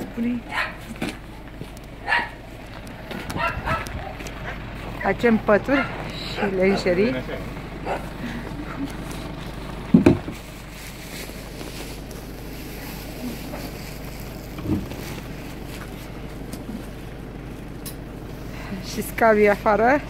Spune Facem pături și lenșerii. Și scabii afară.